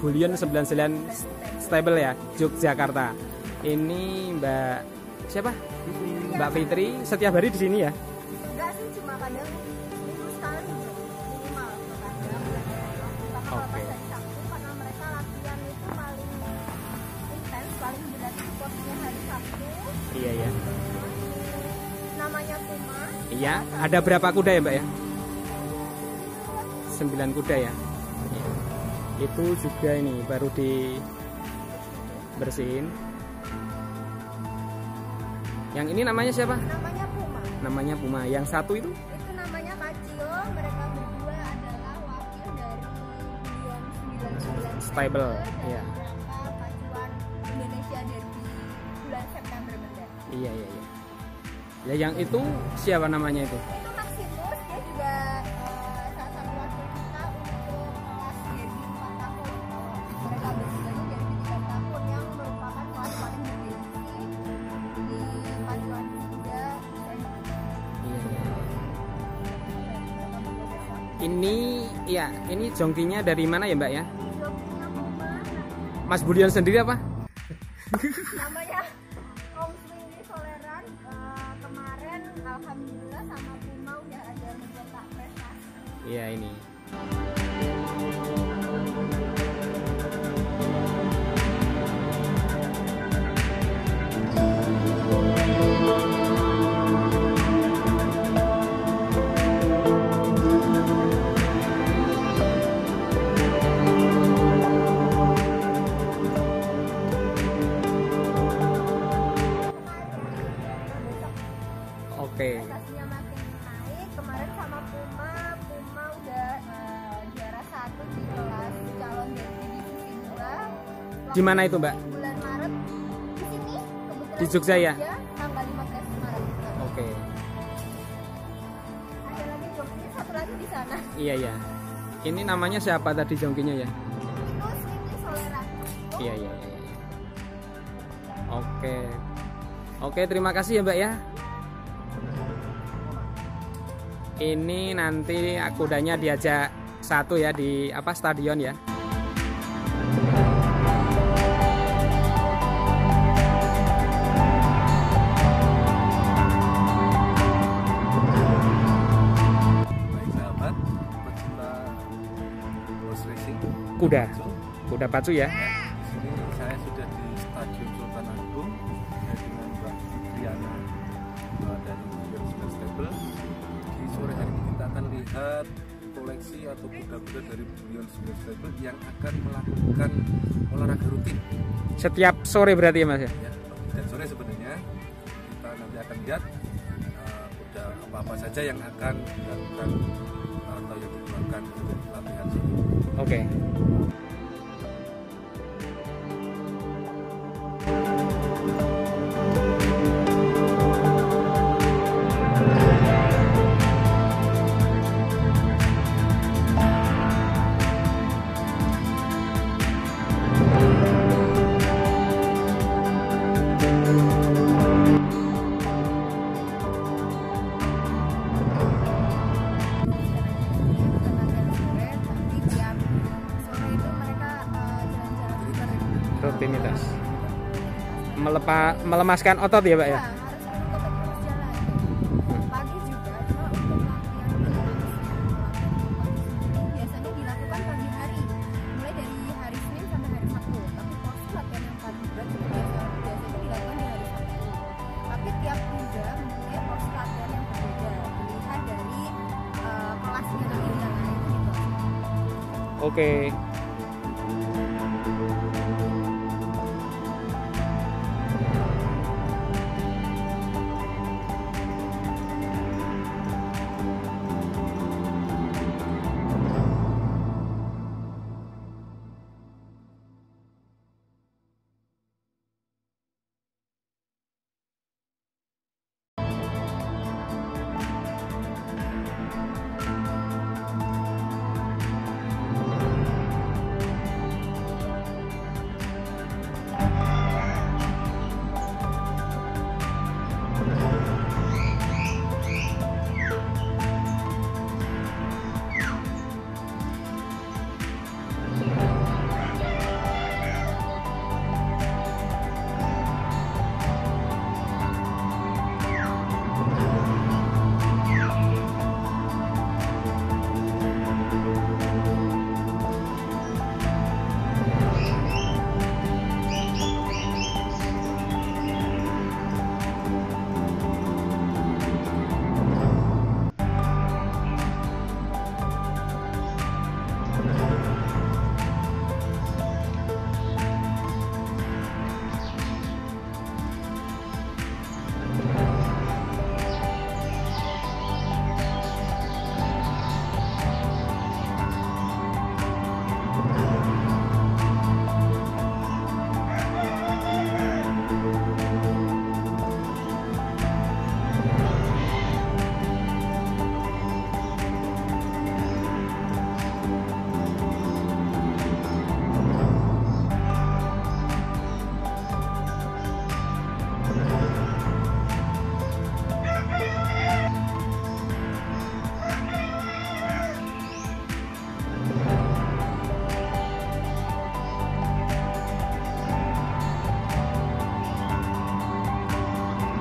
dari Bullion 99 Stable ya, Yogyakarta. Ini Mbak siapa? Mbak Fitri setiap hari di sini ya? Enggak sih cuma kadang minggu sekali minimal kadang bahkan Oke. lepas dari Sabtu karena mereka latihan itu paling intens paling berat itu porsinya hari Sabtu Iya ya. namanya Puma Iya, ada berapa kuda ya Mbak ya? 9 kuda ya. Itu juga ini baru di bersihin. Yang ini namanya siapa? namanya Puma Namanya Puma. Yang satu itu? itu namanya Kacio mereka berdua adalah wakil dari 99 Stable. Iya. pacuan Indonesia Derby bulan September mendatang Iya iya iya. Ya yang itu siapa namanya itu? Ini jongkinya dari mana ya Mbak ya? Mas Budian sendiri apa? namanya Om Swindy Soleran Eh, kemarin Alhamdulillah sama Puma udah ada mencetak prestasi Iya ini. Di mana itu, Mbak? bulan Maret di sini kebetulan Di Jogja ya? tanggal 15 Maret Oke. ada lagi Jogja satu lagi di sana Iya iya. Ini namanya siapa tadi jongkinya ya? itu Iya iya iya. iya. Oke. Oke, terima kasih ya, Mbak ya. Ini nanti kudanya diajak satu ya di apa stadion ya. Kuda. Kuda pacu ya. di sini saya sudah di Stadion Sultan Agung saya dengan Mbak Fitriana uh, dari Beyond Stable. Di sore hari ini kita akan lihat koleksi atau kuda-kuda dari Beyond Stable yang akan melakukan olahraga rutin. Setiap sore berarti ya, Mas ya? Ya, dan sore sebenarnya kita nanti akan lihat uh, kuda apa-apa saja yang akan dilakukan atau yang digunakan untuk latihan sini. Melemaskan otot ya, Mbak ya? Iya, harus tetap